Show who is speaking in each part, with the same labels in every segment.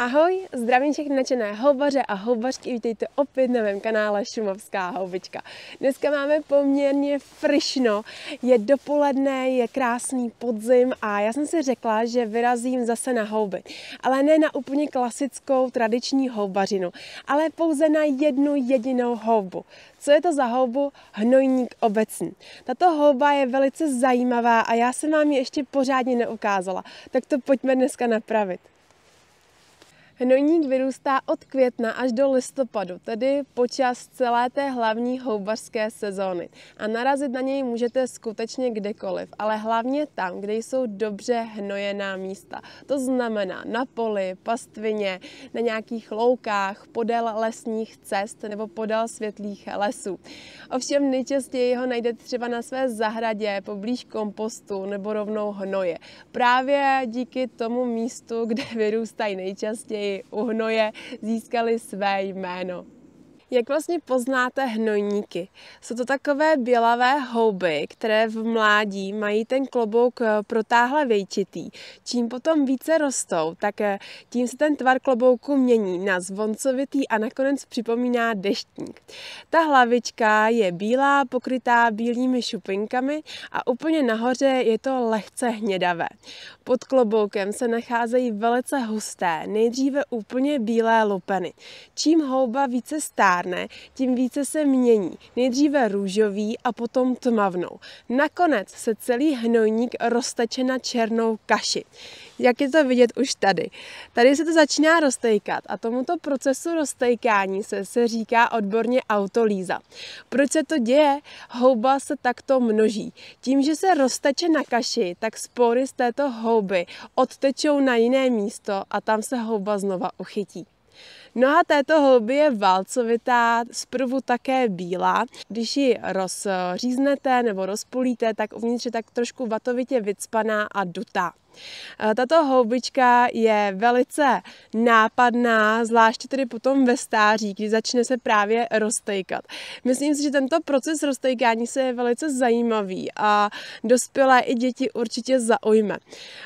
Speaker 1: Ahoj, zdravím všechny nadšené houbaře a houbařky, vítejte opět na mém kanále Šumovská houbička. Dneska máme poměrně frišno, je dopoledne, je krásný podzim a já jsem si řekla, že vyrazím zase na houby. Ale ne na úplně klasickou tradiční houbařinu, ale pouze na jednu jedinou houbu. Co je to za houbu? Hnojník obecný. Tato houba je velice zajímavá a já jsem vám ji ještě pořádně neukázala, tak to pojďme dneska napravit. Hnojník vyrůstá od května až do listopadu, tedy počas celé té hlavní houbařské sezóny. A narazit na něj můžete skutečně kdekoliv, ale hlavně tam, kde jsou dobře hnojená místa. To znamená na poli, pastvině, na nějakých loukách, podél lesních cest nebo podél světlých lesů. Ovšem nejčastěji ho najdete třeba na své zahradě, poblíž kompostu nebo rovnou hnoje. Právě díky tomu místu, kde vyrůstají nejčastěji, u hnoje získali své jméno. Jak vlastně poznáte hnojníky? Jsou to takové bělavé houby, které v mládí mají ten klobouk eh, protáhle vejčitý. Čím potom více rostou, tak eh, tím se ten tvar klobouku mění na zvoncovitý a nakonec připomíná deštník. Ta hlavička je bílá, pokrytá bílými šupinkami a úplně nahoře je to lehce hnědavé. Pod kloboukem se nacházejí velice husté, nejdříve úplně bílé lupeny. Čím houba více stá, stárne, tím více se mění. Nejdříve růžový a potom tmavnou. Nakonec se celý hnojník rozteče na černou kaši. Jak je to vidět už tady? Tady se to začíná roztejkat a tomuto procesu roztejkání se, se říká odborně autolíza. Proč se to děje? Houba se takto množí. Tím, že se rozteče na kaši, tak spory z této houby odtečou na jiné místo a tam se houba znova uchytí. Noha této houby je válcovitá, zprvu také bílá. Když ji rozříznete nebo rozpolíte, tak uvnitř je tak trošku vatovitě vycpaná a dutá. Tato houbička je velice nápadná, zvláště tedy potom ve stáří, kdy začne se právě roztejkat. Myslím si, že tento proces roztejkání se je velice zajímavý a dospělé i děti určitě zaujme.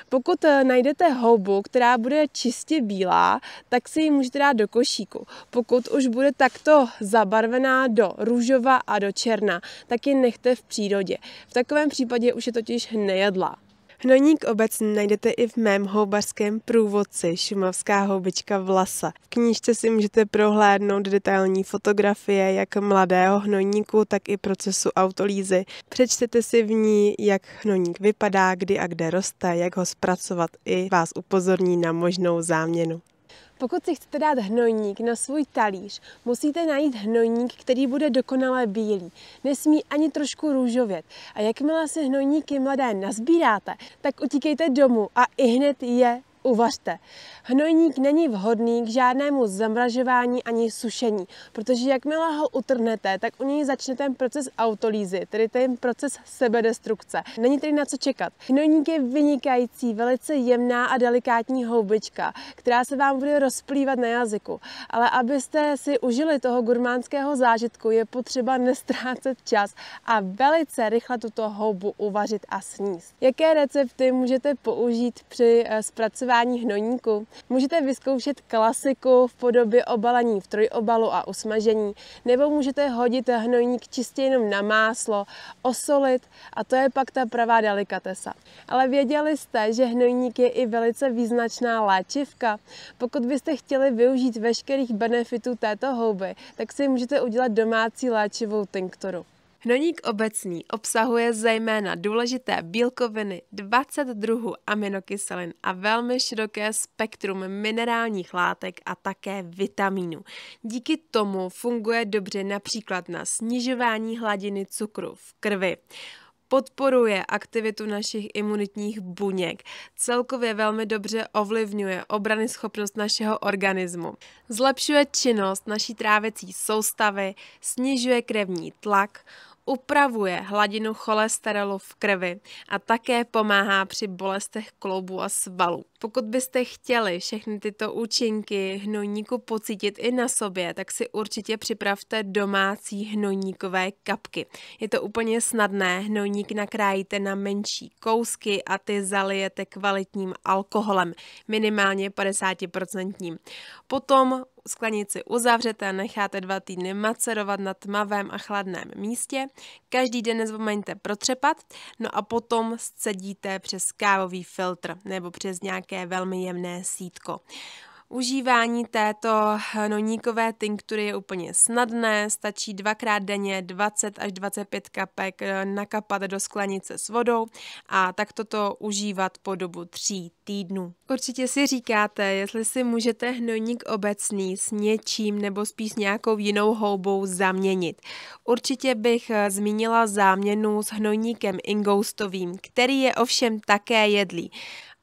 Speaker 1: Pokud eh, najdete houbu, která bude čistě bílá, tak si ji můžete dát do košíku. Pokud už bude takto zabarvená do růžova a do černa, tak ji nechte v přírodě. V takovém případě už je totiž nejedlá. Hnojník obecný najdete i v mém houbařském průvodci Šumavská houbička Vlasa. V knížce si můžete prohlédnout detailní fotografie jak mladého hnojníku, tak i procesu autolízy. Přečtete si v ní, jak hnojník vypadá, kdy a kde roste, jak ho zpracovat i vás upozorní na možnou záměnu. Pokud si chcete dát hnojník na svůj talíř, musíte najít hnojník, který bude dokonale bílý. Nesmí ani trošku růžovět. A jakmile si hnojníky mladé nazbíráte, tak utíkejte domů a i hned je uvařte. Hnojník není vhodný k žádnému zamražování ani sušení, protože jakmile ho utrhnete, tak u něj začne ten proces autolízy, tedy ten proces sebedestrukce. Není tedy na co čekat. Hnojník je vynikající, velice jemná a delikátní houbička, která se vám bude rozplývat na jazyku. Ale abyste si užili toho gurmánského zážitku, je potřeba nestrácet čas a velice rychle tuto houbu uvařit a sníst. Jaké recepty můžete použít při eh, zpracování zpracování hnojníku. Můžete vyzkoušet klasiku v podobě obalení v trojobalu a usmažení, nebo můžete hodit hnojník čistě jenom na máslo, osolit a to je pak ta pravá delikatesa. Ale věděli jste, že hnojník je i velice význačná léčivka? Pokud byste chtěli využít veškerých benefitů této houby, tak si můžete udělat domácí léčivou tinkturu. Hnoník obecný obsahuje zejména důležité bílkoviny, 20 druhů aminokyselin a velmi široké spektrum minerálních látek a také vitamínů. Díky tomu funguje dobře například na snižování hladiny cukru v krvi. Podporuje aktivitu našich imunitních buněk, celkově velmi dobře ovlivňuje obrany schopnost našeho organismu, zlepšuje činnost naší trávecí soustavy, snižuje krevní tlak, upravuje hladinu cholesterolu v krvi a také pomáhá při bolestech kloubů a svalů. Pokud byste chtěli všechny tyto účinky hnojníku pocítit i na sobě, tak si určitě připravte domácí hnojníkové kapky. Je to úplně snadné, hnojník nakrájíte na menší kousky a ty zalijete kvalitním alkoholem, minimálně 50%. Potom sklenici uzavřete a necháte dva týdny macerovat na tmavém a chladném místě. Každý den nezapomeňte protřepat, no a potom scedíte přes kávový filtr nebo přes nějaké velmi jemné sítko. Užívání této hnoníkové tinktury je úplně snadné, stačí dvakrát denně 20 až 25 kapek nakapat do sklenice s vodou a tak toto užívat po dobu tří týdnů. Určitě si říkáte, jestli si můžete hnojník obecný s něčím nebo spíš nějakou jinou houbou zaměnit. Určitě bych zmínila záměnu s hnojníkem ingoustovým, který je ovšem také jedlý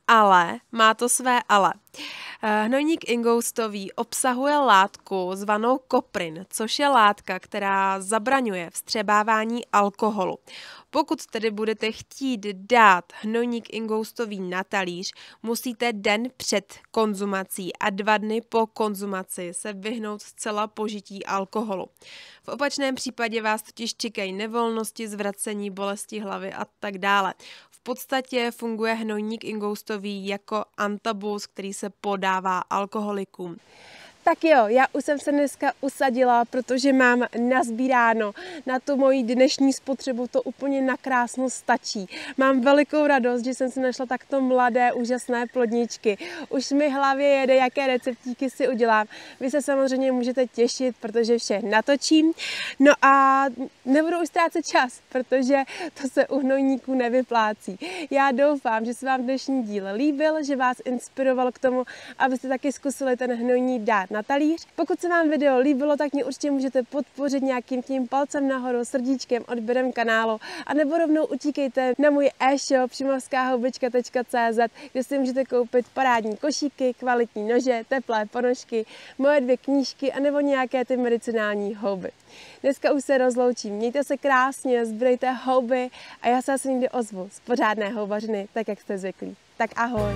Speaker 1: ale, má to své ale. Eh, hnojník ingoustový obsahuje látku zvanou koprin, což je látka, která zabraňuje vstřebávání alkoholu. Pokud tedy budete chtít dát hnojník ingoustový na talíř, musíte den před konzumací a dva dny po konzumaci se vyhnout zcela požití alkoholu. V opačném případě vás totiž čekají nevolnosti, zvracení, bolesti hlavy a tak dále. V podstatě funguje hnojník ingoustový jako antabus, který se podává alkoholikům. Tak jo, já už jsem se dneska usadila, protože mám nazbíráno na tu moji dnešní spotřebu, to úplně nakrásno stačí. Mám velikou radost, že jsem si našla takto mladé, úžasné plodničky. Už mi hlavě jede, jaké receptíky si udělám. Vy se samozřejmě můžete těšit, protože vše natočím. No a nebudu už ztrácet čas, protože to se u hnojníků nevyplácí. Já doufám, že se vám dnešní díl líbil, že vás inspiroval k tomu, abyste taky zkusili ten hnojní dát na talíř. Pokud se vám video líbilo, tak mě určitě můžete podpořit nějakým tím palcem nahoru, srdíčkem, odběrem kanálu a nebo rovnou utíkejte na můj e-shop šimovskáhoubička.cz, kde si můžete koupit parádní košíky, kvalitní nože, teplé ponožky, moje dvě knížky a nebo nějaké ty medicinální houby. Dneska už se rozloučím. Mějte se krásně, zbrojte houby a já se asi někdy ozvu z pořádné houbařiny, tak jak jste zvyklí. Tak ahoj!